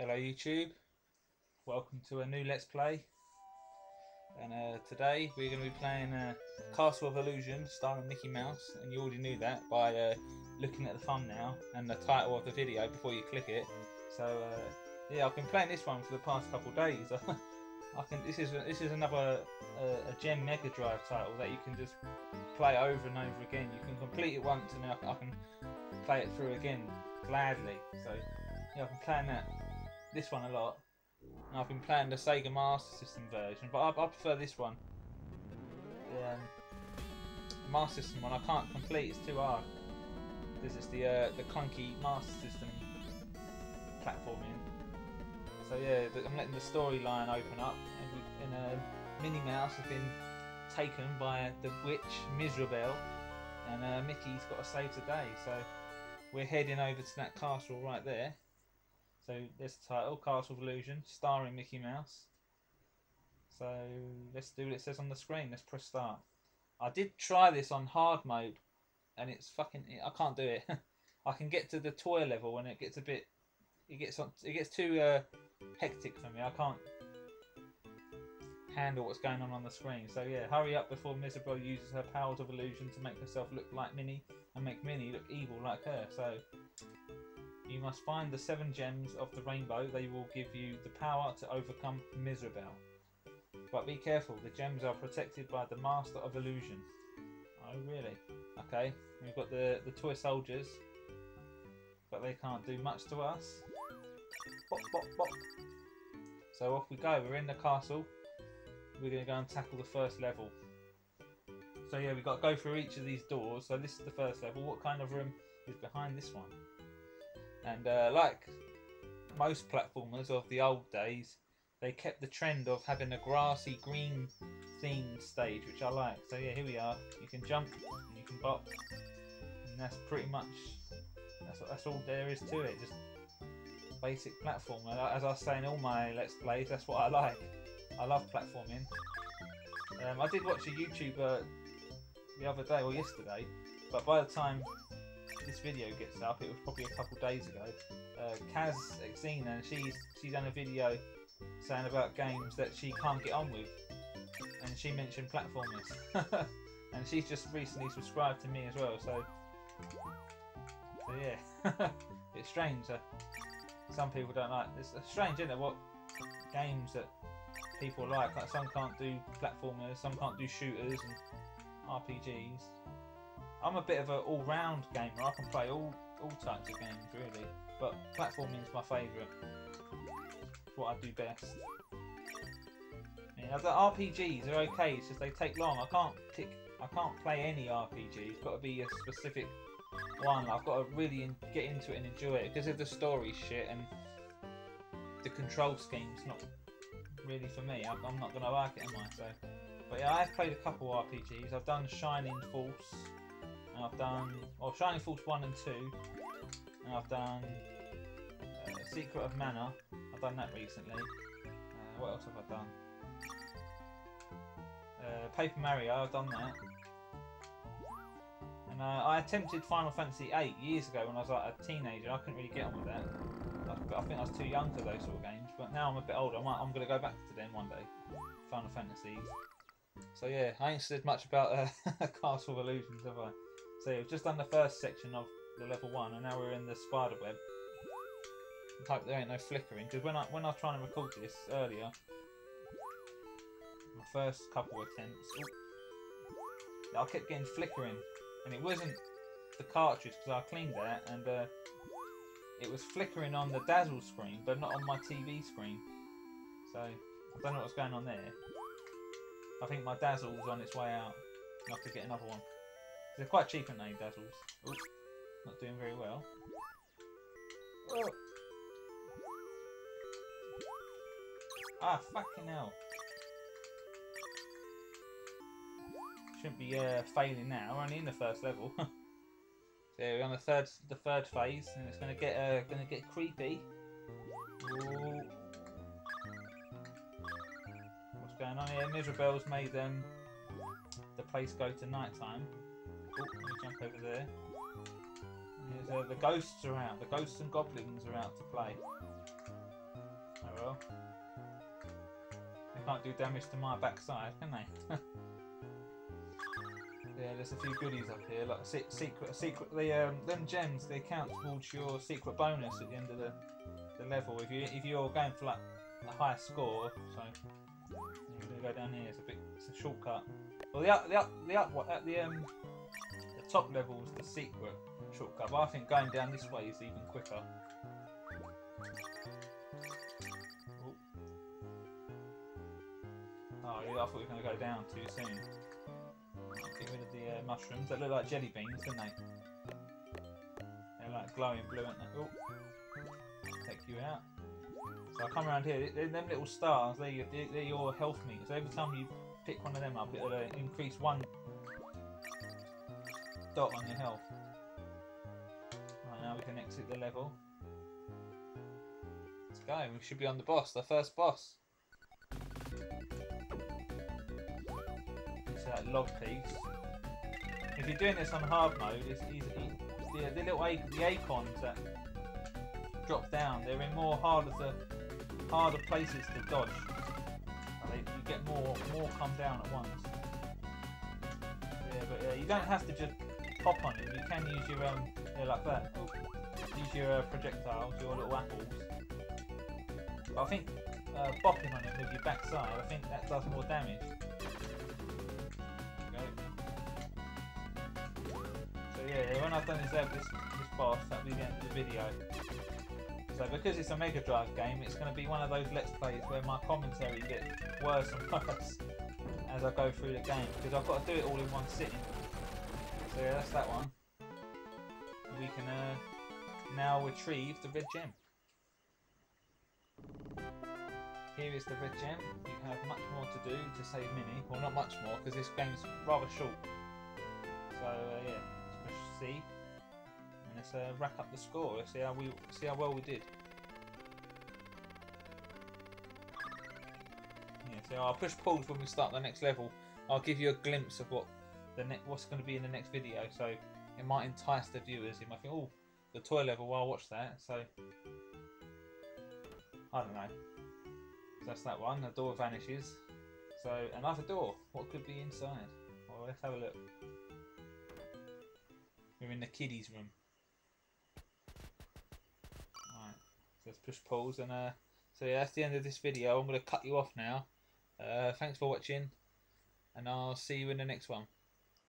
Hello YouTube, welcome to a new Let's Play. And uh, today we're going to be playing uh, Castle of Illusion starring Mickey Mouse. And you already knew that by uh, looking at the thumbnail and the title of the video before you click it. So uh, yeah, I've been playing this one for the past couple days. I can. This is this is another uh, a Gem Mega Drive title that you can just play over and over again. You can complete it once and I, I can play it through again gladly. So yeah, I've been playing that this one a lot. And I've been playing the Sega Master System version, but I, I prefer this one. The um, Master System one I can't complete; it's too hard. This is the uh, the clunky Master System platforming. So yeah, I'm letting the storyline open up, and, and uh, Minnie Mouse has been taken by the witch Mizrabel, and uh, Mickey's got to save the day. So we're heading over to that castle right there. So the title, Castle of Illusion, starring Mickey Mouse. So let's do what it says on the screen. Let's press start. I did try this on hard mode, and it's fucking. I can't do it. I can get to the toy level, and it gets a bit. It gets on. It gets too uh, hectic for me. I can't handle what's going on on the screen. So yeah, hurry up before Mizrabel uses her powers of illusion to make herself look like Minnie and make Minnie look evil like her. So you must find the seven gems of the rainbow. They will give you the power to overcome Mizrabel. But be careful, the gems are protected by the Master of Illusion. Oh, really? Okay, we've got the, the toy soldiers, but they can't do much to us. Bop, bop, bop. So off we go, we're in the castle. We're going to go and tackle the first level. So yeah, we've got to go through each of these doors. So this is the first level. What kind of room is behind this one? And uh, like most platformers of the old days, they kept the trend of having a grassy green themed stage, which I like. So yeah, here we are. You can jump, and you can bop, and that's pretty much that's that's all there is to it. Just basic platformer. As I was saying, all my let's plays, that's what I like. I love platforming. Um, I did watch a YouTuber the other day or yesterday, but by the time this video gets up, it was probably a couple days ago. Uh, Kaz Xena, and she's she's done a video saying about games that she can't get on with, and she mentioned platformers, and she's just recently subscribed to me as well. So, so yeah, it's strange. Some people don't like. It's strange, isn't it? What games that people like? Like some can't do platformers, some can't do shooters and RPGs. I'm a bit of an all-round gamer. I can play all all types of games really, but platforming is my favourite. It's what I do best. Yeah, the RPGs are okay. It's just they take long. I can't pick. I can't play any RPG. It's got to be a specific one. I've got to really in, get into it and enjoy it because of the story shit and the control scheme's not really for me. I, I'm not gonna like it, am I? So, but yeah, I've played a couple RPGs. I've done Shining Force. And I've done well Shining Force 1 and 2 and I've done uh, Secret of Mana. I've done that recently. Uh, what else have I done? Uh, Paper Mario I've done that. And uh, I attempted Final Fantasy 8 years ago when I was like a teenager I couldn't really get on with that. I, I think I was too young for those sort of games but now I'm a bit older. I am going to go back to them one day. Final Fantasies. So yeah, I ain't said much about uh, Castle of Illusions, have I? So we've just done the first section of the level one, and now we're in the spider web. I hope there ain't no flickering, because when I when I was trying to record this earlier, my first couple attempts, ooh, I kept getting flickering, and it wasn't the cartridge because I cleaned that, and uh, it was flickering on the Dazzle screen, but not on my TV screen. So I don't know what's going on there. I think my dazzle Dazzle's on its way out. I have to get another one. They're quite cheap, aren't they, Dazzles? Ooh, not doing very well. Oh. Ah, fucking hell. Shouldn't be uh, failing now. We're only in the first level. so we're on the third, the third phase, and it's going to get, uh, going to get creepy. Ooh. What's going on here? Mizrabel's made um, the place go to night time. Oh, jump over there. Uh, the ghosts are out. The ghosts and goblins are out to play. Oh well. They can't do damage to my backside, can they? yeah, there's a few goodies up here, like a se secret, a secret. The um, them gems they count towards your secret bonus at the end of the the level. If you if you're going for like a higher score, so you're gonna go down here. It's a bit, it's a shortcut. Well, the up, the up, the up, at the um, top level is the secret shortcut. But I think going down this way is even quicker. Oh, yeah, I thought we were going to go down too soon. Get rid of the uh, mushrooms. They look like jelly beans, don't they? They're like glowing blue, aren't they? Oh, take you out. So I come around here. Them little stars, they're, they're, they're your health meters. So every time you pick one of them up, it'll uh, increase one dot on your health. Right, now we can exit the level. Let's go. We should be on the boss, the first boss. It's a log piece. If you're doing this on hard mode, it's easy. The, the little the acorns that drop down, they're in more harder to harder places to dodge. You get more more come down at once. Yeah, but uh, you don't have to just hop on it. You can use your um, like that. Use your uh, projectiles, your little apples. But I think uh, bopping on it with your backside, I think that does more damage. So yeah, when I've done this, uh, this, this boss, that'll be the end of the video. So because it's a Mega Drive game, it's going to be one of those Let's Plays where my commentary gets worse and worse as I go through the game, because I've got to do it all in one sitting. So yeah, that's that one. We can uh, now retrieve the red gem. Here is the red gem. You have much more to do to save Minnie. Well, not much more, because this game's rather short. So uh, yeah, let's push C. And let's uh, rack up the score. Let's see how we see how well we did. Yeah, so I'll push pause when we start the next level. I'll give you a glimpse of what the what's going to be in the next video. So it might entice the viewers. You might think, oh, the toy level. Well, I'll watch that. So I don't know. So that's that one. The door vanishes. So another door. What could be inside? Well, let's have a look. We're in the kiddies room. Alright, so let's push pause and uh, so yeah, that's the end of this video. I'm going to cut you off now. Uh, thanks for watching and I'll see you in the next one.